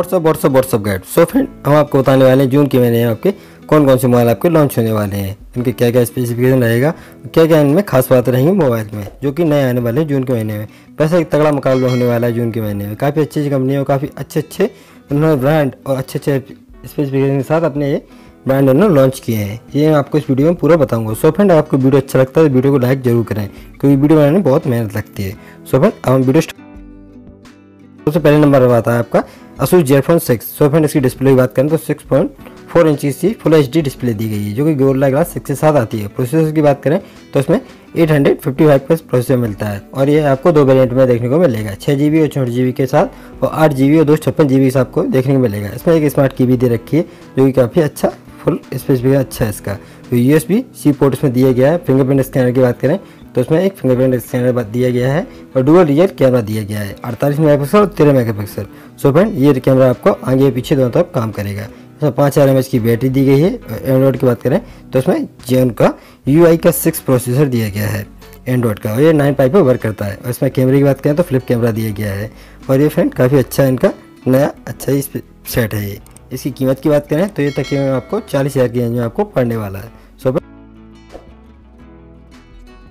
WhatsApp WhatsApp WhatsApp guide so friend हम आपको बताने वाले हैं जून के महीने में आपके कौन कौन से मोबाइल आपके लॉन्च होने वाले हैं। इनके क्या क्या स्पेसिफिकेशन रहेगा क्या क्या इनमें खास बात रहेंगी मोबाइल में, जो कि नए आने वाले हैं जून के महीने में। वैसे एक तगड़ा मुकाबला होने वाला है जून के महीने में। काफ़ी अच्छी अच्छी कंपनी और काफ़ी अच्छे अच्छे उन्होंने ब्रांड और अच्छे अच्छे स्पेसिफिकेशन के साथ अपने ये ब्रांड उन्होंने लॉन्च किए हैं। ये मैं आपको इस वीडियो में पूरा बताऊँगा। सो फ्रेंड आपको वीडियो अच्छा लगता है तो वीडियो को लाइक ज़रूर करें, क्योंकि वीडियो बनाने में बहुत मेहनत लगती है। सो फ्रेंड अब हम वीडियो सबसे पहले नंबर पर आता है आपका। Asus ZenFone six so friend इसकी डिस्प्ले की बात करें तो सिक्स पॉइंट फोर इंच की फुल एचडी डिस्प्ले दी गई है, जो कि गोरला ग्लास सिक्स के साथ आती है। प्रोसेसर की बात करें तो इसमें 855 प्लस प्रोसेसर मिलता है और ये आपको दो वेरिएंट में देखने को मिलेगा छः जी और चौंठ जी के साथ और आठ जी और दो छप्पन जी के आपको देखने को मिलेगा। इसमें एक स्मार्ट की भी दे रखी है, जो कि काफ़ी अच्छा फुल स्पेसिफिक अच्छा है इसका। U S B C port इसमें दिया गया है। फिंगरप्रिंट स्कैनर की बात करें तो उसमें एक फिंगरप्रिंट स्कैनर दिया गया है और डुअल रियल कैमरा दिया गया है। अड़तालीस मेगा पिक्सल और तेरह मेगा पिक्सल सो फ्रेंड ये कैमरा आपको आगे पीछे दोनों तरफ़ काम करेगा। इसमें पाँच हज़ार एम की बैटरी दी गई है। एंड्रॉइड की बात करें तो उसमें जेन का यूआई का सिक्स प्रोसेसर दिया गया है एंड्रॉइड का। और ये नाइन पाइप पर वर्क करता है। और इसमें कैमरे की बात करें तो फ्लिप कैमरा दिया गया है। और ये फ्रेंड काफ़ी अच्छा है इनका नया अच्छा ही सेट है ये। इसकी कीमत की बात करें तो ये तकरीबन आपको चालीस हज़ार की रेंज में आपको पड़ने वाला है।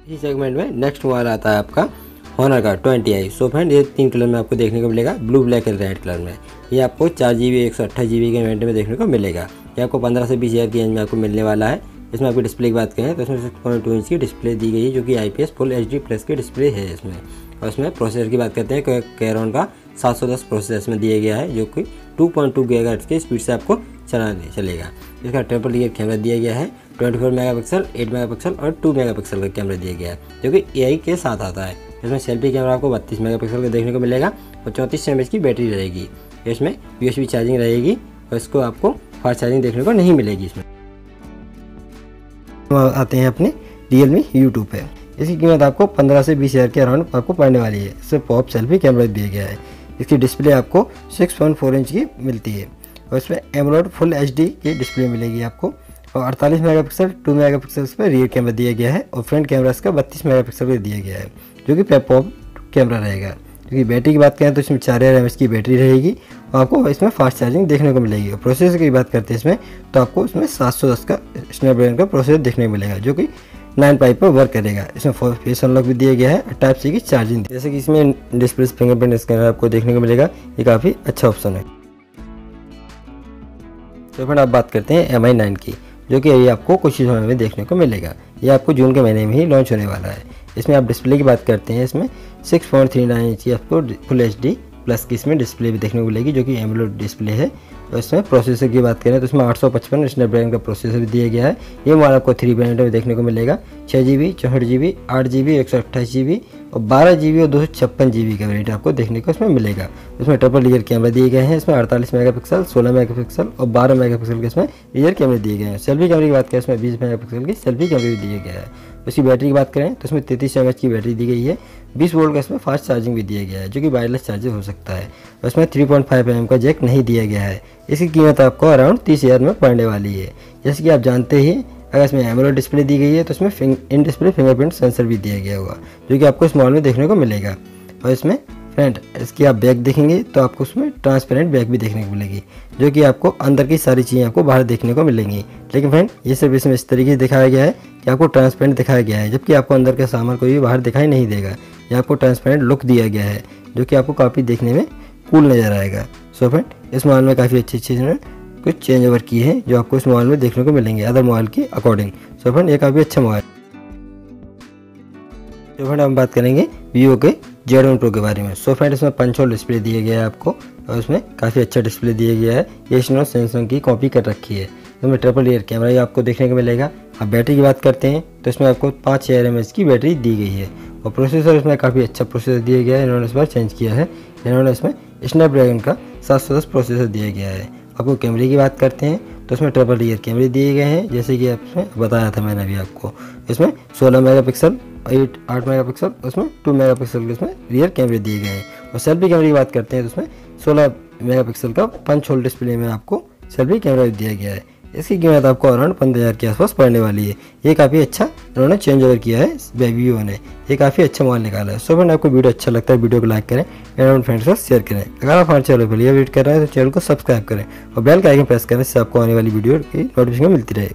इस सेगमेंट में नेक्स्ट मोबाइल आता है आपका होनर का ट्वेंटी आई सो फ्रेंड ये तीन कलर में आपको देखने को मिलेगा। Blue black and red colour में। ये आपको चार जी बी एक सौ अट्ठाईस जी बी के रेंट में देखने को मिलेगा। ये आपको पंद्रह से बीस हज़ार की रेंज में आपको मिलने वाला है। इसमें आपकी डिस्प्ले की बात करें तो इसमें सिक्स पॉइंट टू इंच की डिस्प्ले दी गई है, जो कि I P S full H D plus की डिस्प्ले है इसमें। और इसमें प्रोसेसर की बात करते हैं कैरॉन का 710 प्रोसेसर इसमें दिया गया है, जो कि 2.2 पॉइंट की स्पीड से आपको चलाने, चलेगा। इसका ट्रिपल ईयर कैमरा दिया गया है 24 मेगापिक्सल 8 मेगापिक्सल और 2 मेगापिक्सल का कैमरा दिया गया है, जो कि एआई के साथ आता है। इसमें सेल्फी कैमरा आपको बत्तीस मेगापिक्सल का देखने को मिलेगा और चौंतीस एम की बैटरी रहेगी। इसमें यू चार्जिंग रहेगी और इसको आपको फास्ट चार्जिंग देखने को नहीं मिलेगी इसमें। आते हैं अपने रियल मी यूट्यूब पे। इसकी कीमत आपको 15 से बीस हज़ार के अराउंड आपको पड़ने वाली है। इसमें पॉप सेल्फी कैमरा दिया गया है। इसकी डिस्प्ले आपको 6.4 इंच की मिलती है। और इसमें एमरोड फुल एचडी की डिस्प्ले मिलेगी आपको। और 48 मेगापिक्सल 2 मेगापिक्सल पर रियर कैमरा दिया गया है और फ्रंट कैमरा इसका 32 मेगापिक्सल का दिया गया है, जो कि पॉप कैमरा रहेगा। क्योंकि बैटरी की बात करें तो इसमें चार हज़ार एम की बैटरी रहेगी और आपको इसमें फास्ट चार्जिंग देखने को मिलेगी। और प्रोसेसर की बात करते हैं इसमें तो आपको इसमें 710 का स्नैपड्रैगन का प्रोसेसर देखने को मिलेगा, जो कि नाइन पाइप पर वर्क करेगा। इसमें फेस अनलॉक भी दिया गया है, टाइप सी की चार्जिंग। जैसे कि इसमें डिस्प्ले फिंगरप्रिंट स्कैनर आपको देखने को मिलेगा, ये काफ़ी अच्छा ऑप्शन है। तो फिर आप बात करते हैं एम आई नाइन की, जो कि ये आपको कुछ ही समय में देखने को मिलेगा। ये आपको जून के महीने में ही लॉन्च होने वाला है। इसमें आप डिस्प्ले की बात करते हैं, इसमें six point three nine inch की आपको फुल एच डी प्लस की इसमें डिस्प्ले भी देखने को मिलेगी, जो कि एमलो डिस्प्ले है। और इसमें प्रोसेसर की बात करें तो इसमें आठ सौ पचपन स्नैपड्रैगन का प्रोसेसर भी दिया गया है। ये मोबाइल आपको थ्री ब्रांड में देखने को मिलेगा छः जी बी चौंसठ जी बी आठ जी बी एक सौ अट्ठाईस जी बी और बारह जी और दो छप्पन जी का वेरियंट आपको देखने को इसमें मिलेगा। इसमें ट्रिपल रियर कैमरा दिए गए हैं, इसमें अड़तालीस मेगा पिक्सल सोलह मेगा पिक्सल और बारह मेगा पिक्सल के इसमें रियर कैमरे दिए गए हैं। सेल्फी कैमरे की बात करें, इसमें बीस मेगा पिक्सल की सेल्फी कैमरे भी दिए गए हैं। उसकी बैटरी की बात करें तो इसमें तैतीस एम की बैटरी दी गई है। बीस वोल्ट का इसमें फास्ट चार्जिंग भी दिया गया है, जो कि वायरलेस चार्जर हो सकता है। उसमें थ्री पॉइंट फाइव एम का जैक नहीं दिया गया है। इसकी कीमत आपको अराउंड तीस हज़ार में पड़ने वाली है। जैसे कि आप जानते ही अगर इसमें एमोलेड डिस्प्ले दी गई है तो इसमें इन डिस्प्ले फिंगरप्रिंट सेंसर भी दिया गया होगा, जो कि आपको इस मॉडल में देखने को मिलेगा। और इसमें फ्रेंड इसकी आप बैग देखेंगे तो आपको उसमें ट्रांसपेरेंट बैग भी देखने को मिलेगी, जो कि आपको अंदर की सारी चीज़ें आपको बाहर देखने को मिलेंगी। लेकिन फ्रेंड ये सिर्फ़ इसमें इस तरीके से दिखाया गया है कि आपको ट्रांसपेरेंट दिखाया गया है, जबकि आपको अंदर का सामान कोई भी बाहर दिखाई नहीं देगा। या आपको ट्रांसपेरेंट लुक दिया गया है, जो कि आपको काफ़ी देखने में कूल नज़र आएगा। सो फ्रेंड इस मोबाइल में काफ़ी अच्छी अच्छी कुछ चेंज ओवर की है, जो आपको इस मोबाइल में देखने को मिलेंगे अदर मोबाइल के अकॉर्डिंग सो फ्रेंड ये काफ़ी अच्छा मोबाइल तो फ्रेंड हम बात करेंगे वीवो के जेड वन प्रो के बारे में। सो फ्रेंड इसमें पंच होल डिस्प्ले दिया गया है आपको, और उसमें काफ़ी अच्छा डिस्प्ले दिया गया है। ये इसने सैमसंग की कॉपी कर रखी है। इसमें ट्रिपल ईयर कैमरा ही आपको देखने को मिलेगा। अब बैटरी की बात करते हैं तो इसमें आपको पाँच हज़ार एम की बैटरी दी गई है। और प्रोसेसर इसमें काफ़ी अच्छा प्रोसेसर दिया गया है। इन्होंने इस बार चेंज किया है। इन्होंने इसमें स्नैपड्रैगन का सात सौ दस प्रोसेसर दिया गया है। आपको कैमरे की बात करते हैं तो इसमें ट्रिपल ईयर कैमरे दिए गए हैं, जैसे कि आपने बताया था मैंने अभी आपको। इसमें 16 मेगापिक्सल 8 8 मेगापिक्सल, उसमें 2 मेगापिक्सल के इसमें रियर कैमरे दिए गए हैं। और सेल्फी कैमरे की बात करते हैं तो उसमें सोलह मेगा पिक्सल का पंच होल डिस्प्ले में आपको सेल्फी कैमरा दिया गया है। इसकी कीमत आपको अराउंड पंद्रह हज़ार के आसपास पड़ने वाली है। ये काफ़ी अच्छा उन्होंने चेंज ओवर किया है वीवो ने। ये काफ़ी अच्छा मॉल निकाला है। सो फ्रेंड आपको वीडियो अच्छा लगता है वीडियो को लाइक करें एंड फ्रेंड्स को शेयर करें। अगर आप हमारे चैनल पर विज़िट कर रहे हैं तो चैनल को सब्सक्राइब करें और बेल का आइकन प्रेस करें इससे आपको आने वाली वीडियो की नोटिफिकेशन मिलती रहे।